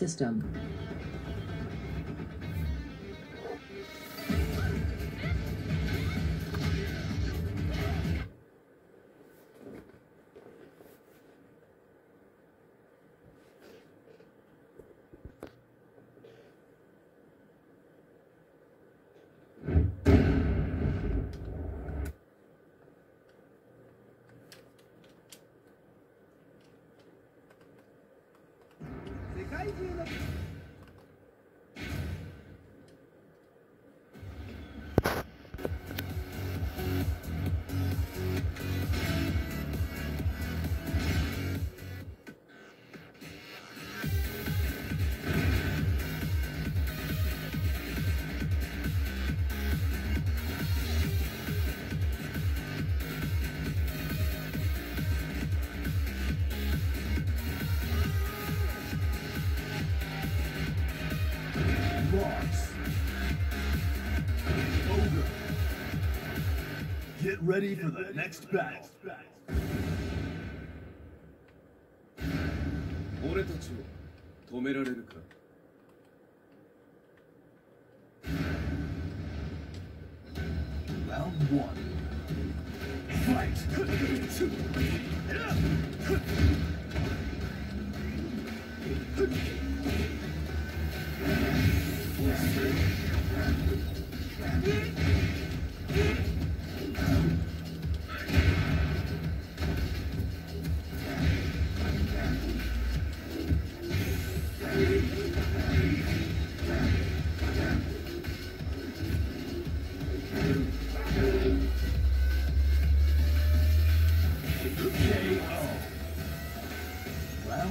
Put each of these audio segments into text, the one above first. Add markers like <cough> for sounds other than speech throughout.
system. ready for the next battle. 俺たちを止められるか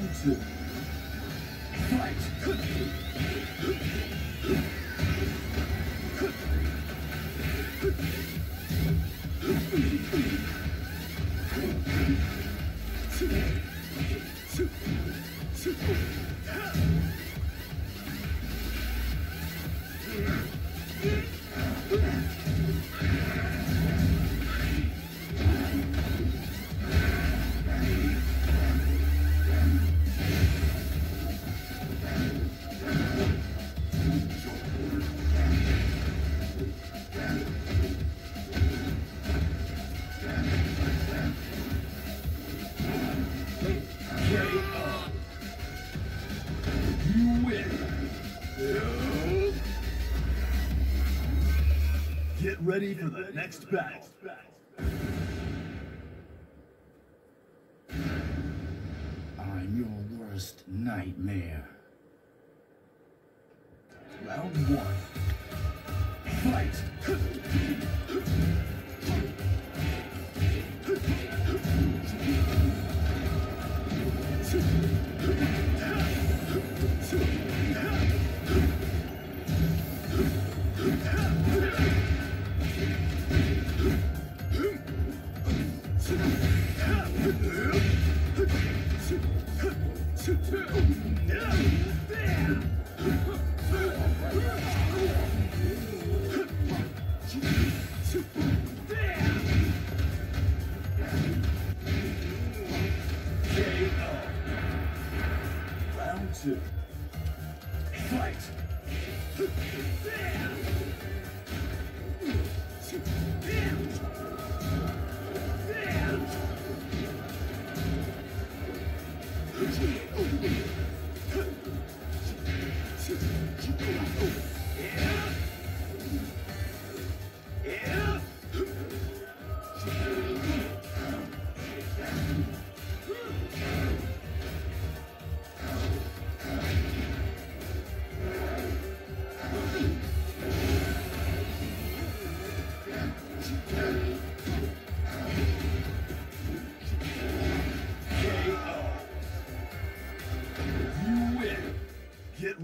Round next battle.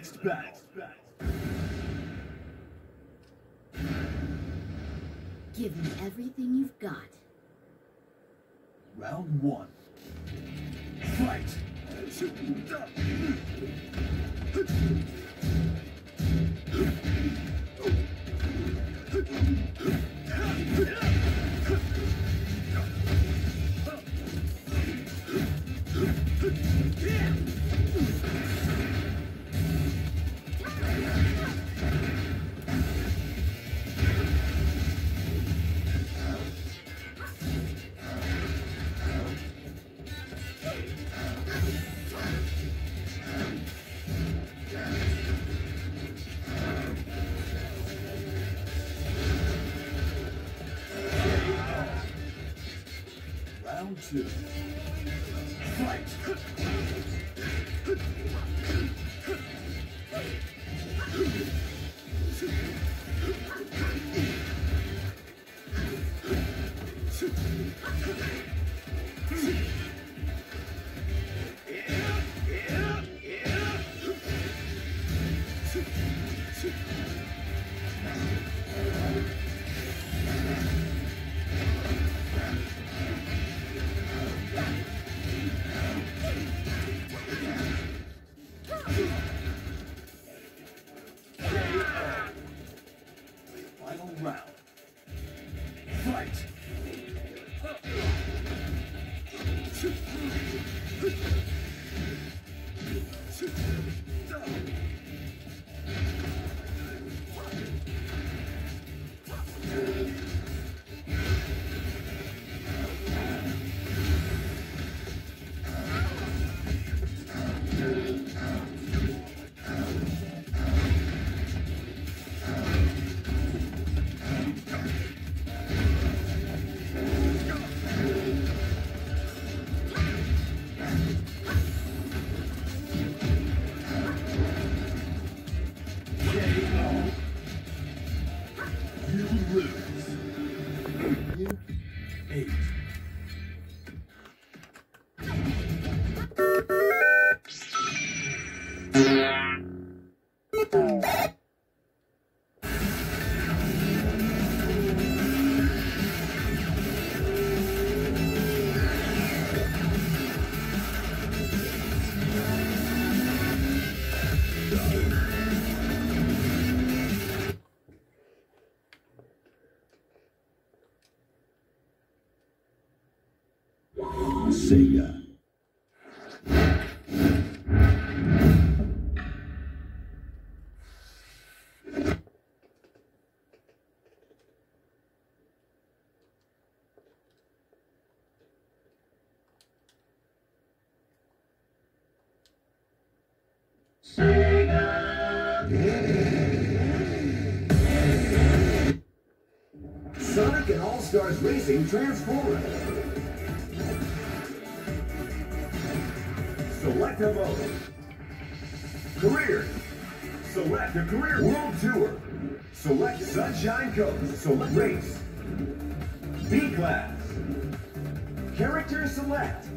Next battle. Give me everything you've got. Round one. Fight! Round two. Sonic and All Stars Racing Transformed. Select a mode. Career. Select a career world tour. Select Sunshine Coast. Select race. B class. Character select.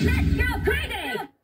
Let's go crazy!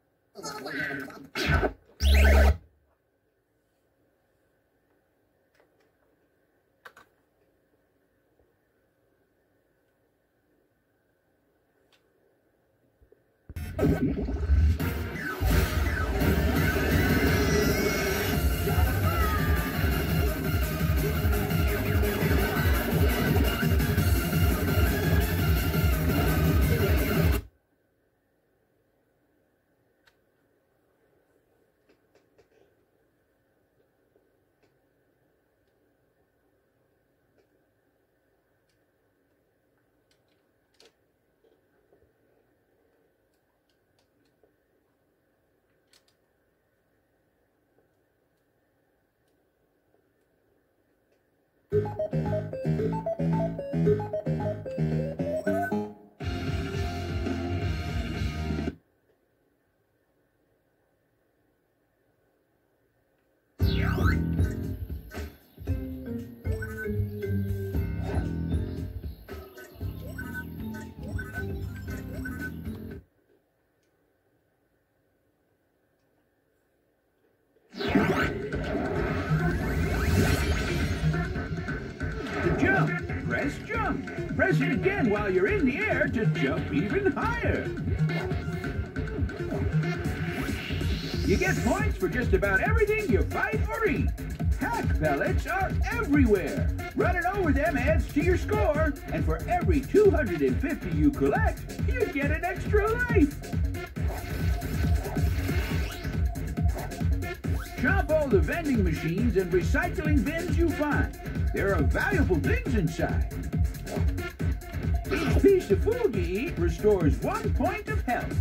To Press it again while you're in the air to jump even higher. You get points for just about everything you fight or eat. Hack pellets are everywhere. Running over them adds to your score, and for every 250 you collect, you get an extra life. Shop all the vending machines and recycling bins you find. There are valuable things inside. Piece of food you eat restores one point of health.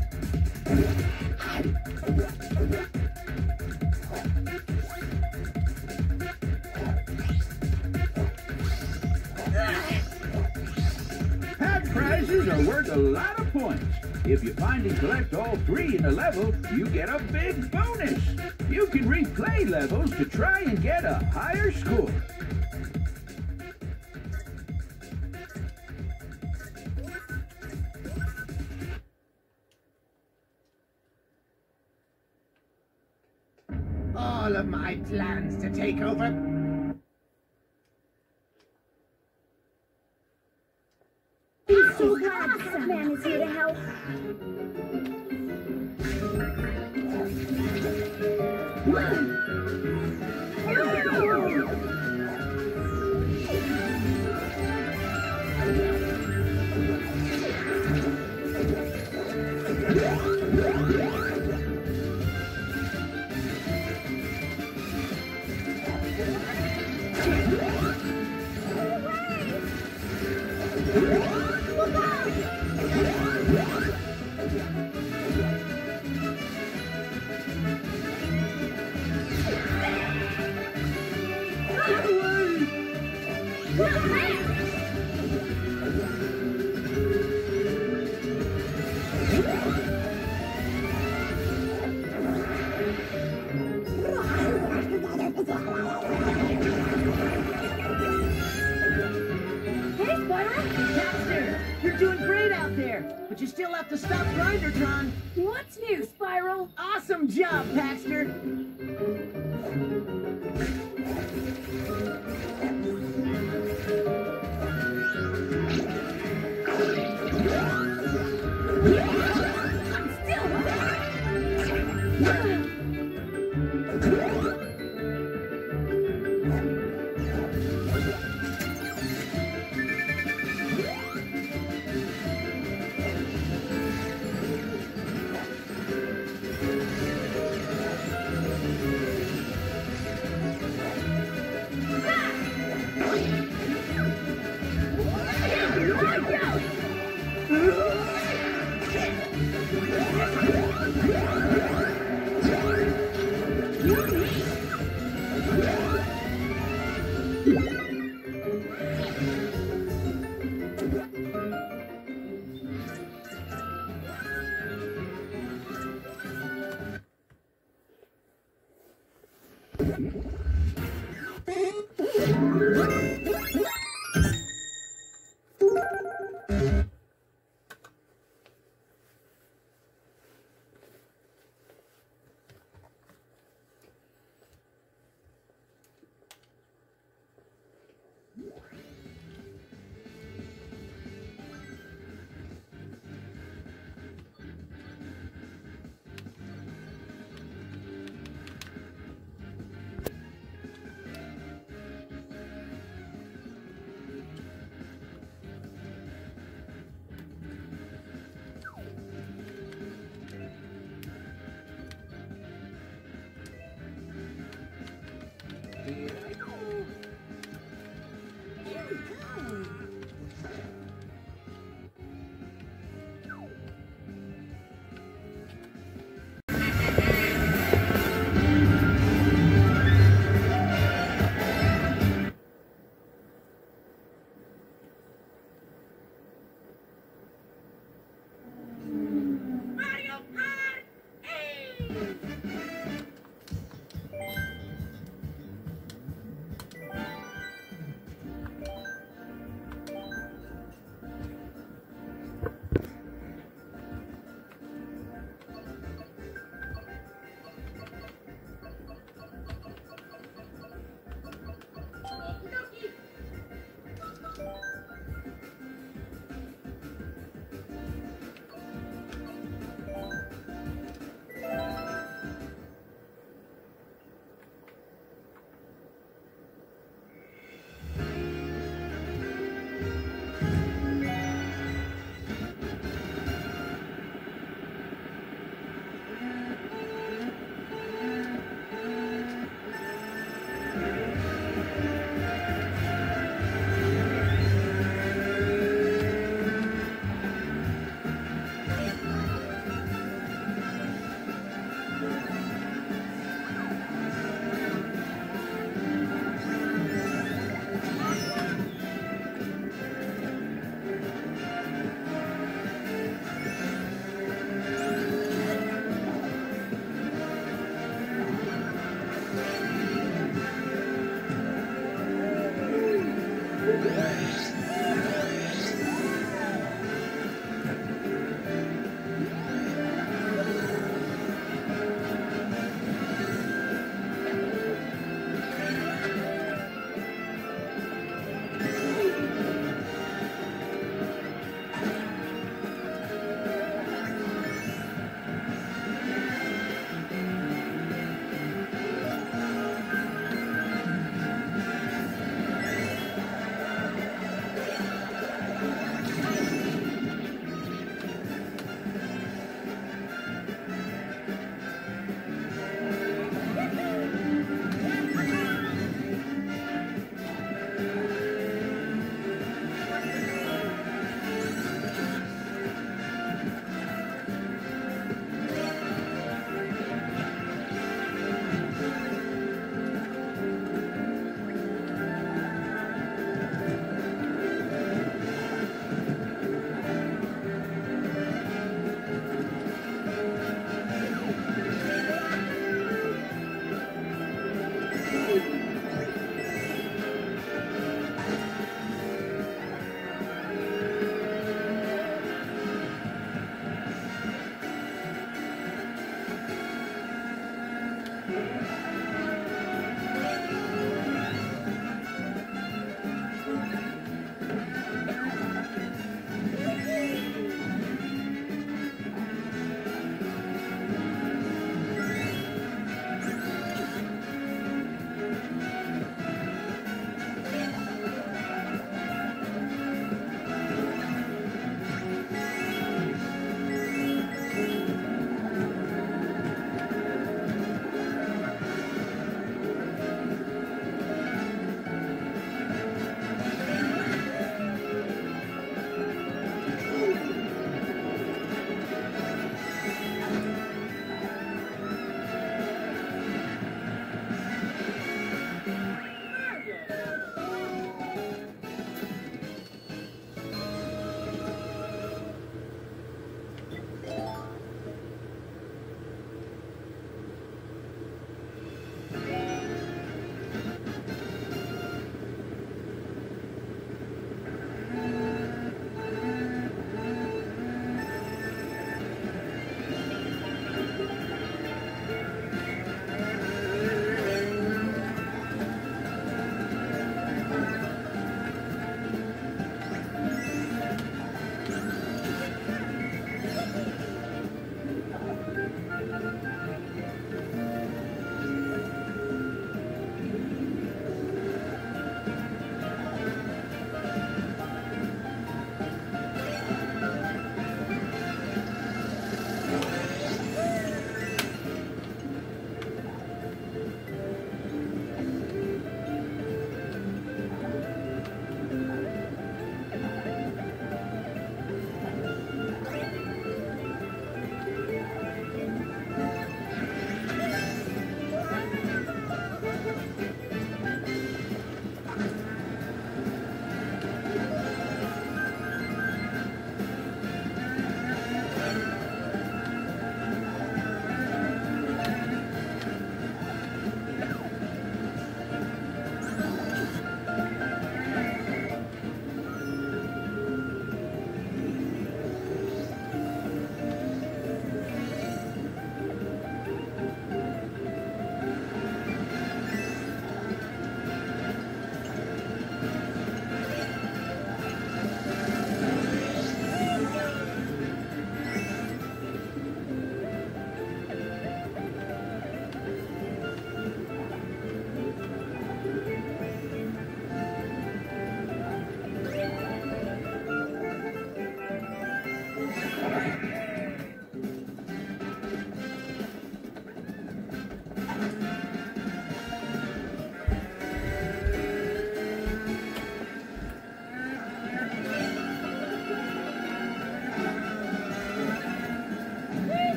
Pack prizes are worth a lot of points. If you find and collect all three in a level, you get a big bonus. You can replay levels to try and get a higher score. My plans to take over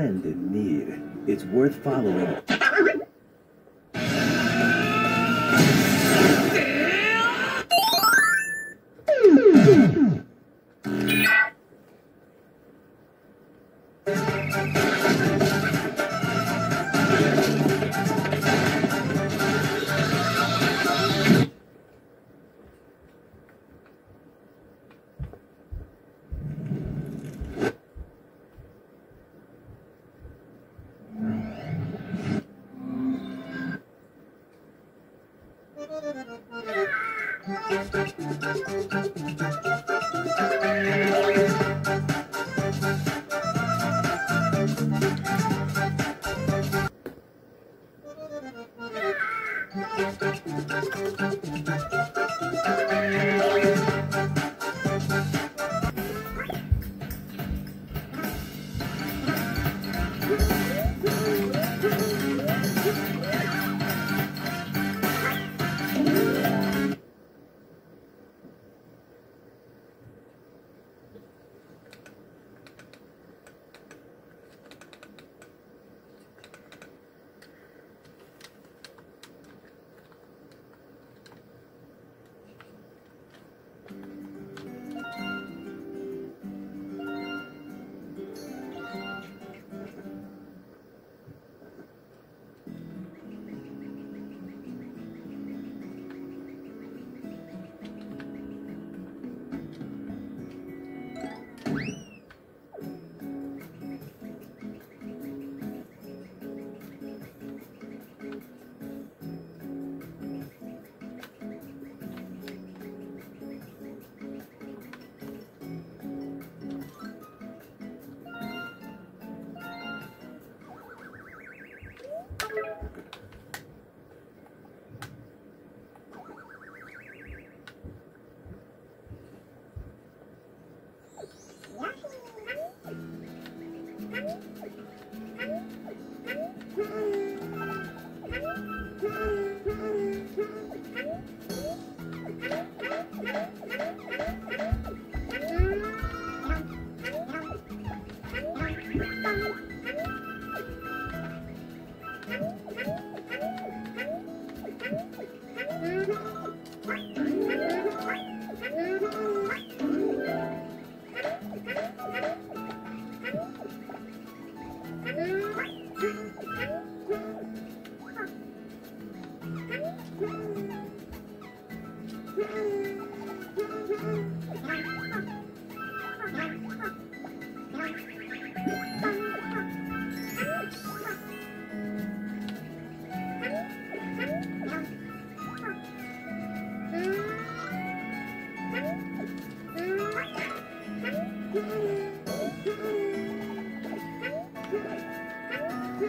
friend in need. It's worth following. Thank you.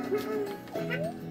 Mm-hmm. <laughs>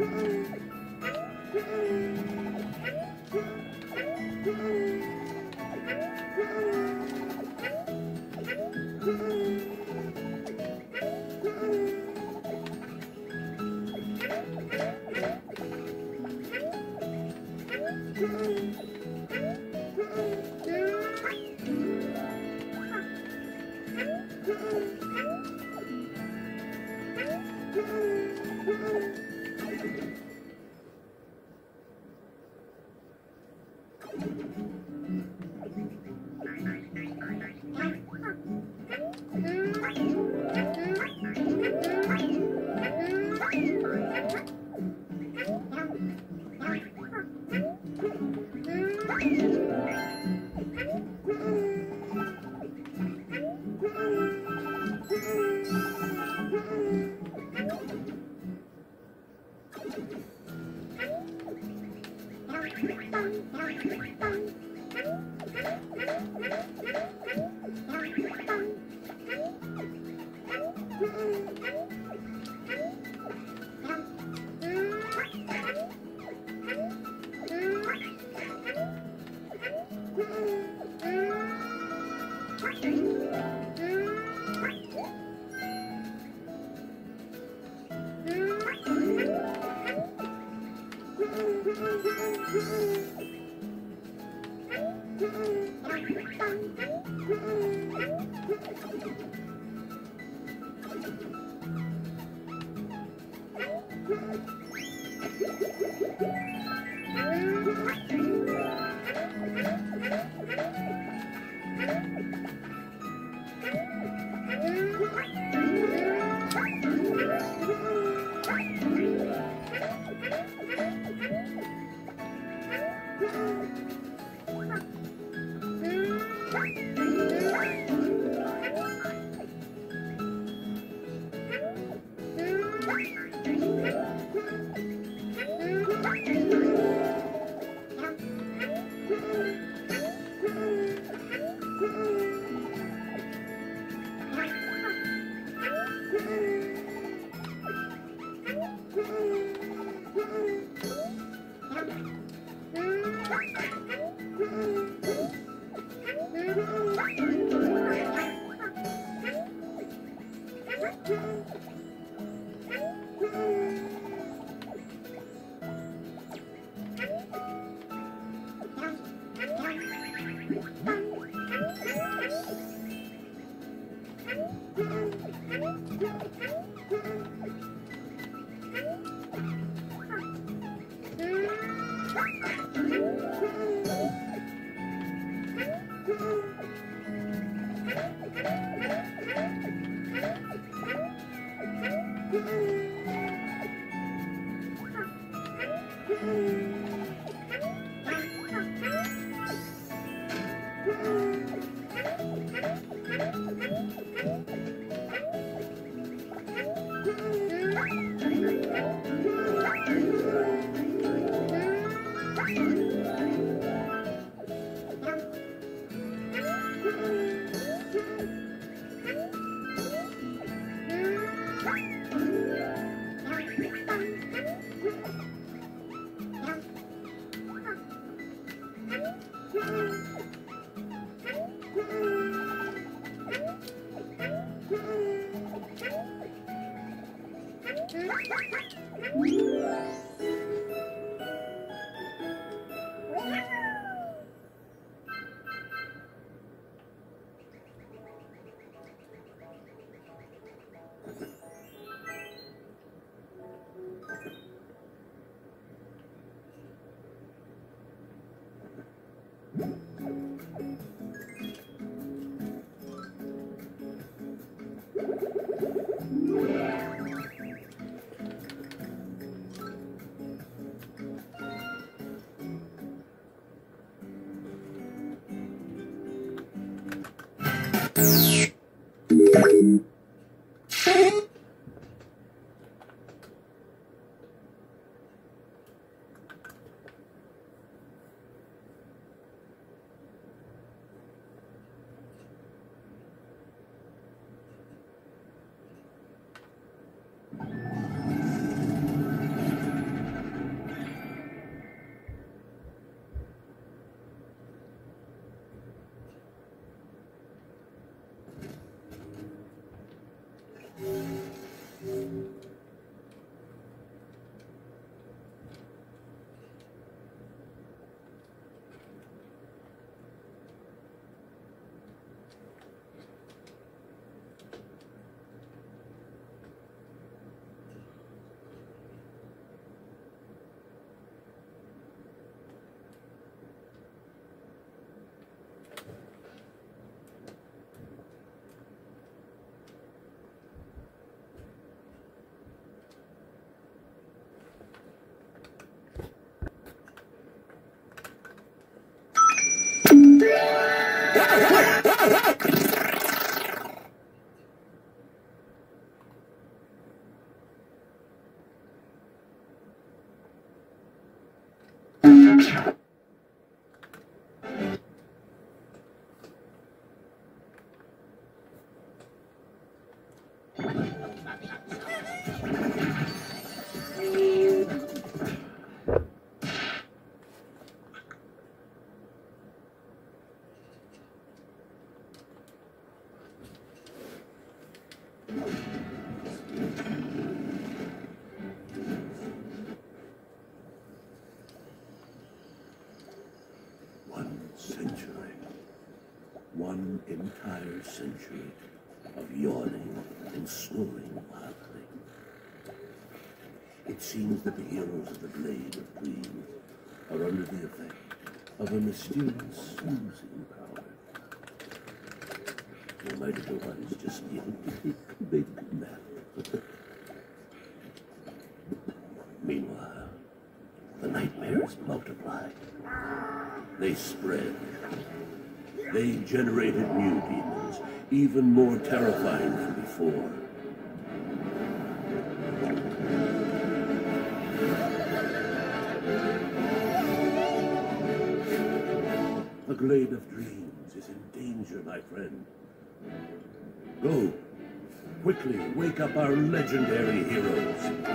嗯。<laughs> One century. One entire century of yawning and snoring wildly. It seems that the heroes of the Glade of Dreams are under the effect of a mysterious soothing power. They might otherwise just need a big nap. <laughs> Meanwhile, the nightmares multiply. They spread. They demons, even more terrifying than before. The Glade of Dreams is in danger, my friend. Go. Quickly, wake up our legendary heroes.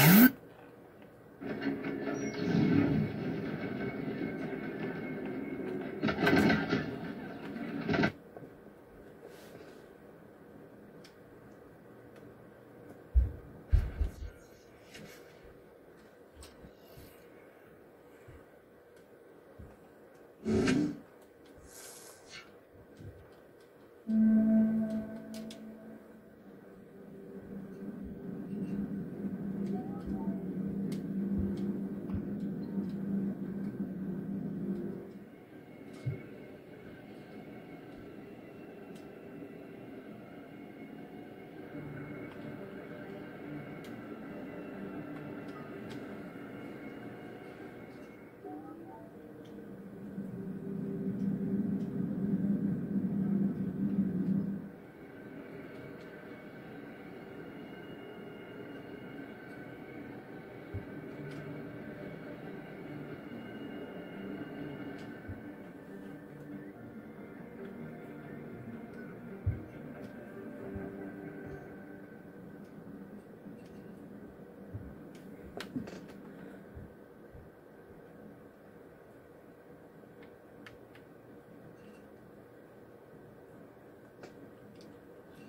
Mm-hmm.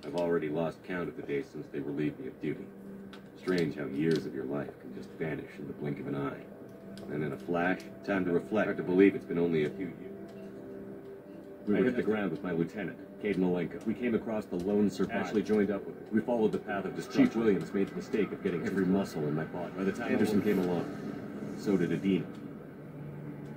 I've already lost count of the days since they relieved me of duty. Strange how years of your life can just vanish in the blink of an eye. And in a flash, time to reflect. Hard to believe it's been only a few years. We hit the ground with my lieutenant, Kaidan Alenko. We came across the lone survivor. Ashley joined up with it. We followed the path of destruction. Chief Williams made the mistake of getting every muscle in my body. By the time Anderson came along, so did Udina.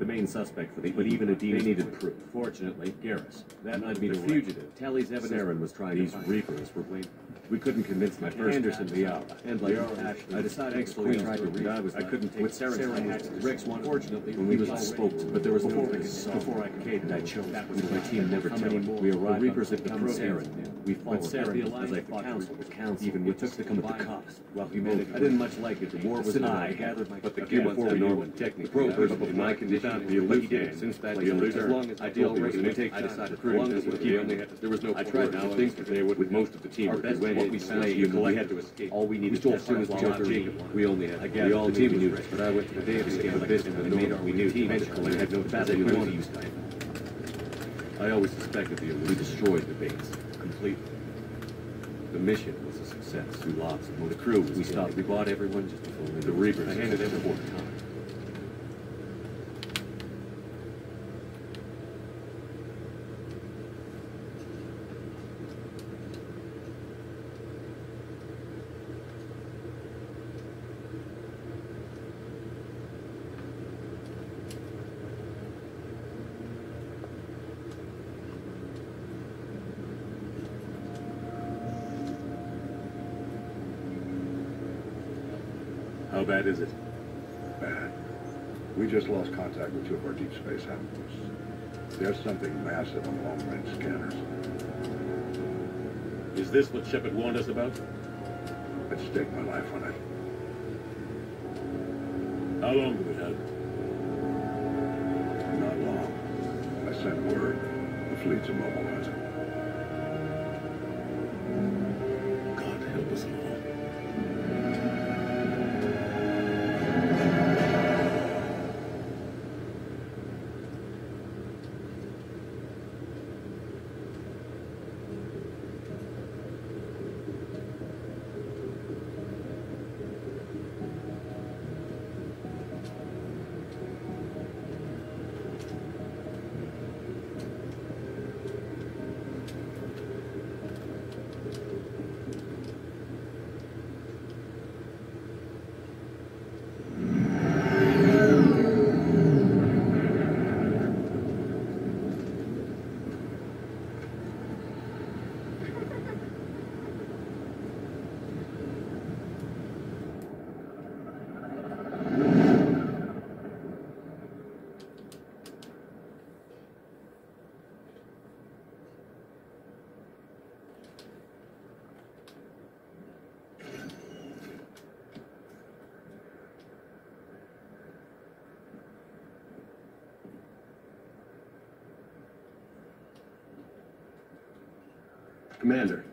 The main suspect for the but even Udina needed proof. Fortunately, Garrus. That led me to fugitive. Tali's evidence. Saren was trying These reapers were blamed. We couldn't convince my first Anderson the out. And like Ashley, I decided Explain tried to read. I was I couldn't take with Saren. Saren Wrex wanted. Fortunately, when we was all spoke to, but there was no before I could. I chose. That was my team never tell We arrived. The reapers had become Saren. We followed Saren as I fought council. The council even we took to come at the cost. Well, humanity. I didn't much like it. The war was gathered my. But the kid before we Norman technically. in my condition. The illusion. Since that illusion. As long as I deal with it, I decided. As long as we only had. There was no. I tried to think that they would with most of the team. Our best what we slayed. We had to escape. All we needed to do was kill Jacob. We only had. I guess we all knew this, but I went to the day of escape a bit and the made we knew team and had no battle we wanted to use time. I always suspected the we destroyed the base completely. The mission was a success. We lost. Well, the crew, we stopped. We bought everyone just before the Reapers. I handed everyone time. Bad is it? Bad. We just lost contact with two of our deep space outposts. There's something massive on the long-range scanners. Is this what Shepard warned us about? I'd stake my life on it. How long do we have? Not long. I sent word. The fleet's immobilizing. Commander,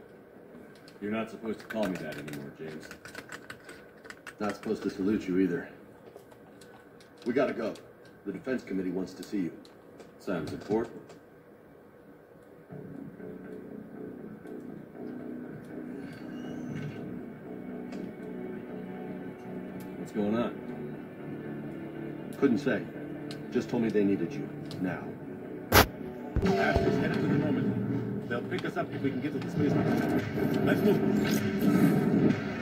You're not supposed to call me that anymore, James. not supposed to salute you either. We gotta go. The Defense Committee wants to see you. Sounds important. What's going on? Couldn't say. Just told me they needed you. Now. Pick us up if we can get to the space. Let's move.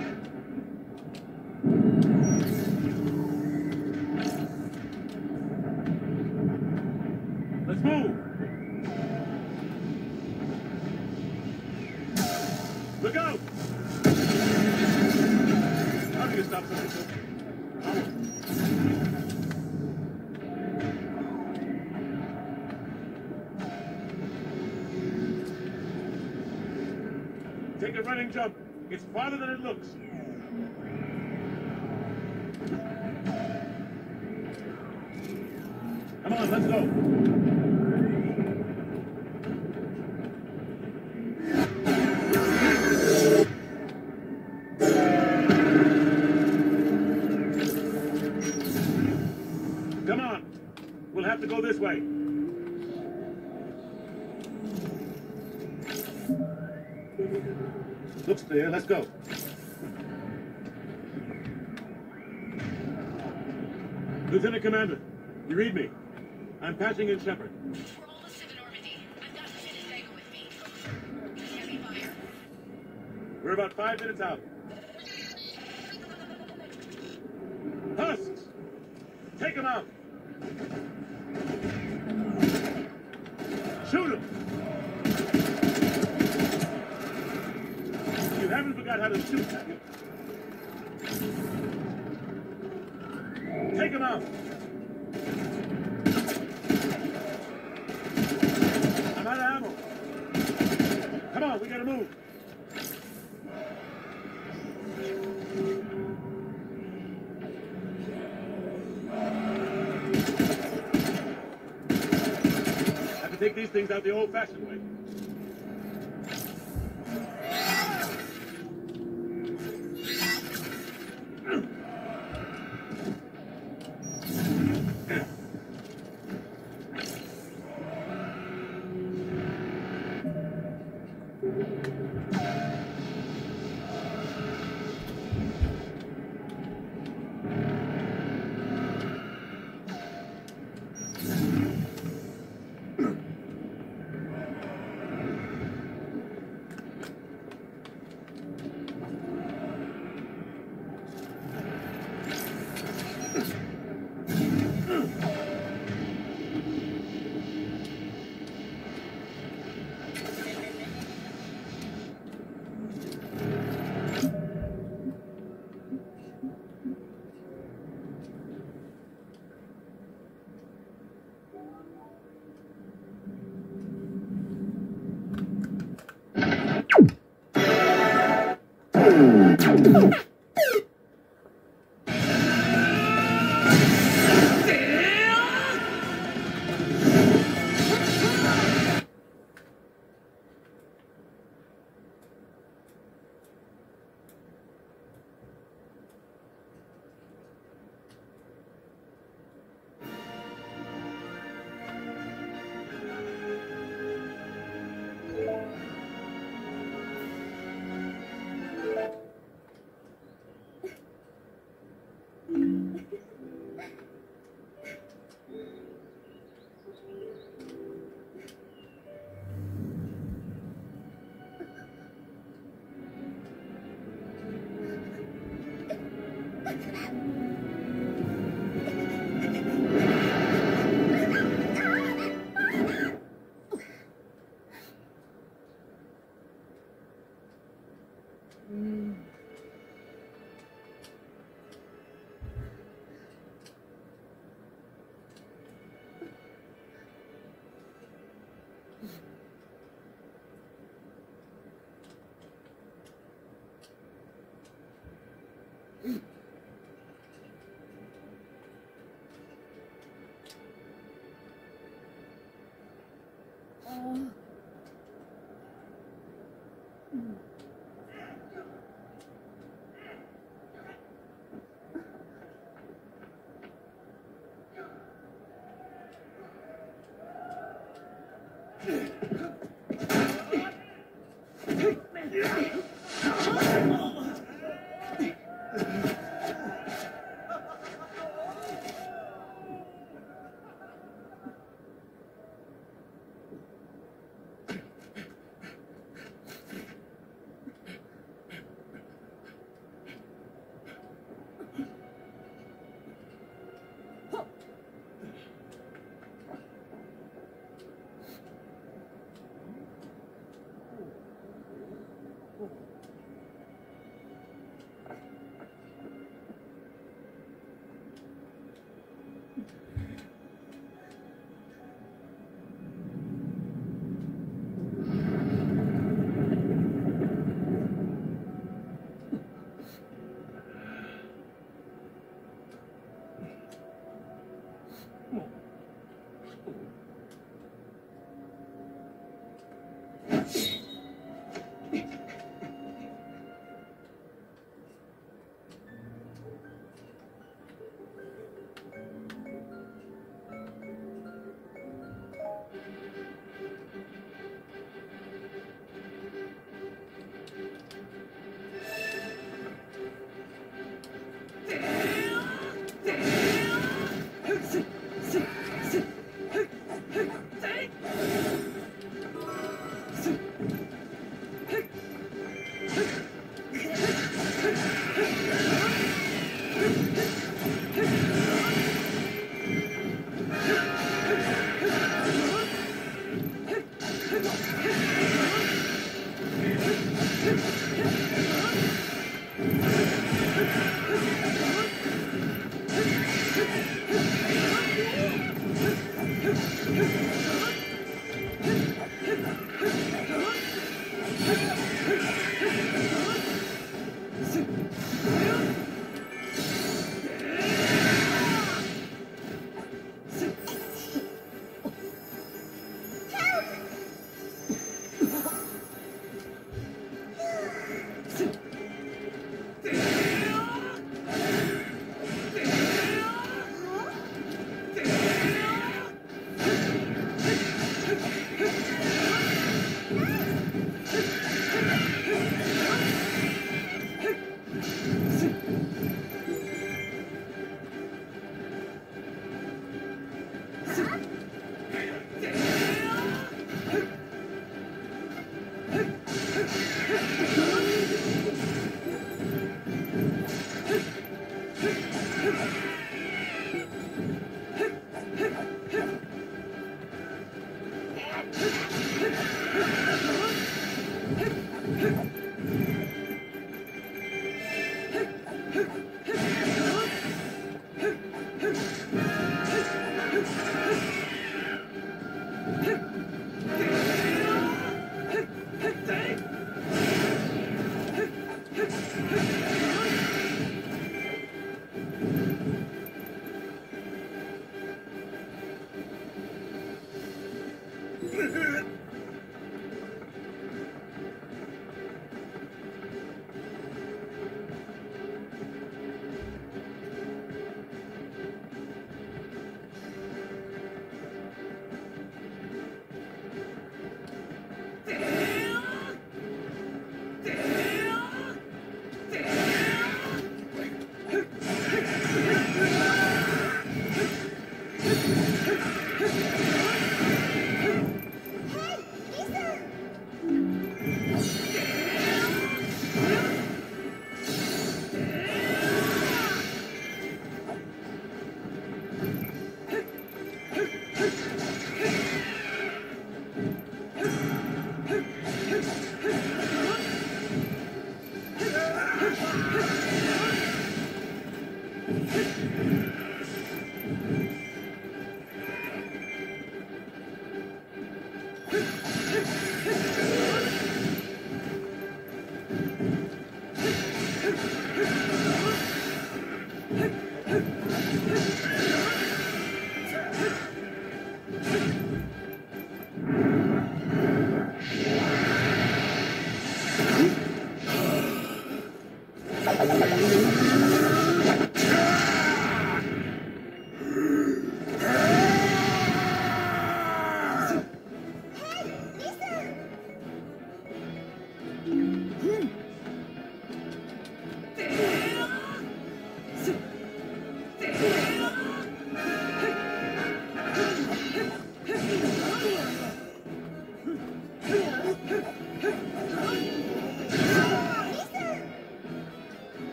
Let's go. Lieutenant Commander, you read me. I'm passing in Shepard. We're almost to the Normandy. I've got with me. Heavy fire. We're about five minutes out. Husks! Take them out! Shoot them! You haven't forgot how to shoot, have you? Take them out! I'm out of ammo. Come on, we gotta move. Have to take these things out the old-fashioned way. Oh.